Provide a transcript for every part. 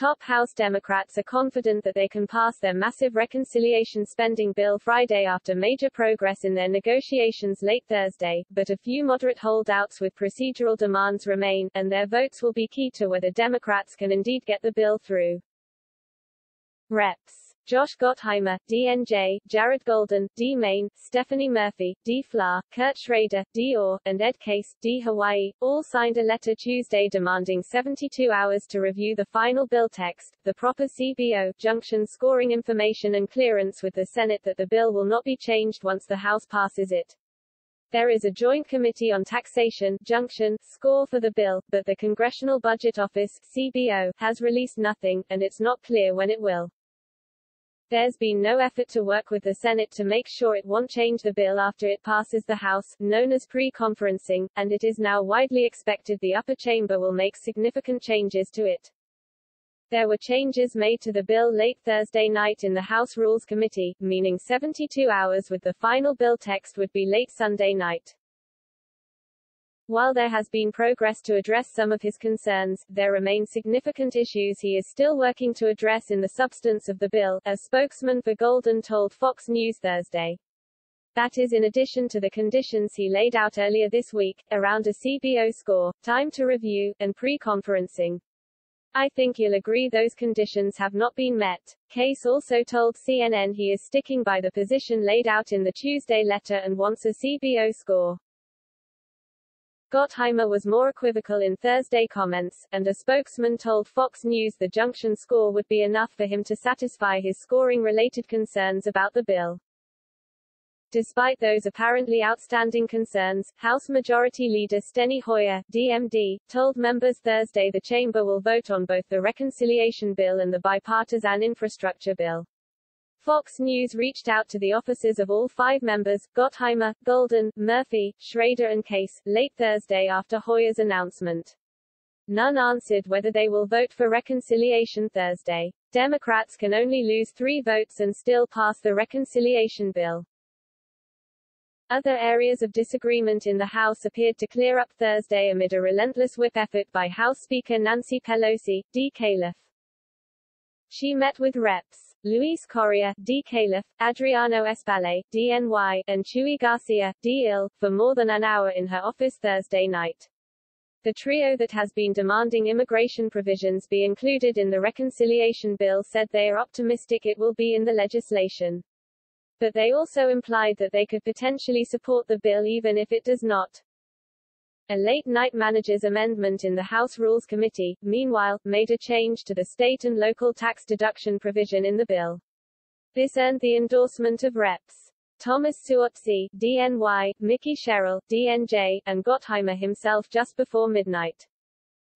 Top House Democrats are confident that they can pass their massive reconciliation spending bill Friday after major progress in their negotiations late Thursday, but a few moderate holdouts with procedural demands remain, and their votes will be key to whether Democrats can indeed get the bill through. Reps. Josh Gottheimer, DNJ, Jared Golden, D. Maine, Stephanie Murphy, D. Fla, Kurt Schrader, D. Orr, and Ed Case, D. Hawaii, all signed a letter Tuesday demanding 72 hours to review the final bill text, the proper CBO, junction scoring information and clearance with the Senate that the bill will not be changed once the House passes it. There is a Joint Committee on Taxation junction score for the bill, but the Congressional Budget Office CBO has released nothing, and it's not clear when it will. There's been no effort to work with the Senate to make sure it won't change the bill after it passes the House, known as pre-conferencing, and it is now widely expected the upper chamber will make significant changes to it. There were changes made to the bill late Thursday night in the House Rules Committee, meaning 72 hours with the final bill text would be late Sunday night. While there has been progress to address some of his concerns, there remain significant issues he is still working to address in the substance of the bill, a spokesman for Golden told Fox News Thursday. That is in addition to the conditions he laid out earlier this week, around a CBO score, time to review, and pre-conferencing. I think you'll agree those conditions have not been met. Case also told CNN he is sticking by the position laid out in the Tuesday letter and wants a CBO score. Gottheimer was more equivocal in Thursday comments, and a spokesman told Fox News the junction score would be enough for him to satisfy his scoring-related concerns about the bill. Despite those apparently outstanding concerns, House Majority Leader Steny Hoyer, DMD, told members Thursday the chamber will vote on both the reconciliation bill and the bipartisan infrastructure bill. Fox News reached out to the offices of all five members, Gottheimer, Golden, Murphy, Schrader and Case, late Thursday after Hoyer's announcement. None answered whether they will vote for reconciliation Thursday. Democrats can only lose three votes and still pass the reconciliation bill. Other areas of disagreement in the House appeared to clear up Thursday amid a relentless whip effort by House Speaker Nancy Pelosi, D. Califf. She met with reps. Luis Correa, D. Califf, Adriano Espaillat, DNY, and Chuy Garcia, D. IL, for more than an hour in her office Thursday night. The trio that has been demanding immigration provisions be included in the reconciliation bill said they are optimistic it will be in the legislation. But they also implied that they could potentially support the bill even if it does not. A late-night manager's amendment in the House Rules Committee, meanwhile, made a change to the state and local tax deduction provision in the bill. This earned the endorsement of Reps. Thomas Suozzi, DNY, Mikie Sherrill, DNJ, and Gottheimer himself just before midnight.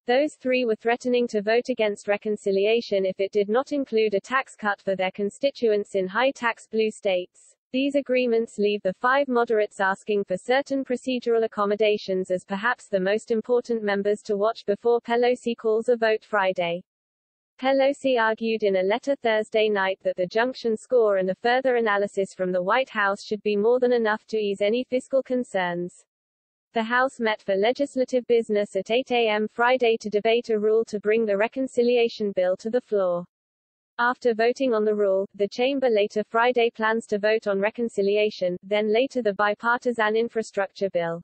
Those three were threatening to vote against reconciliation if it did not include a tax cut for their constituents in high-tax blue states. These agreements leave the five moderates asking for certain procedural accommodations as perhaps the most important members to watch before Pelosi calls a vote Friday. Pelosi argued in a letter Thursday night that the junction score and a further analysis from the White House should be more than enough to ease any fiscal concerns. The House met for legislative business at 8 a.m. Friday to debate a rule to bring the reconciliation bill to the floor. After voting on the rule, the chamber later Friday plans to vote on reconciliation, then later the bipartisan infrastructure bill.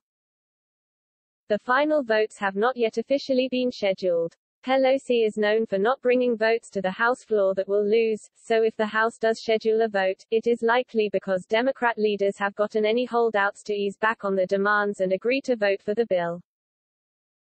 The final votes have not yet officially been scheduled. Pelosi is known for not bringing votes to the House floor that will lose, so if the House does schedule a vote, it is likely because Democrat leaders have gotten any holdouts to ease back on their demands and agree to vote for the bill.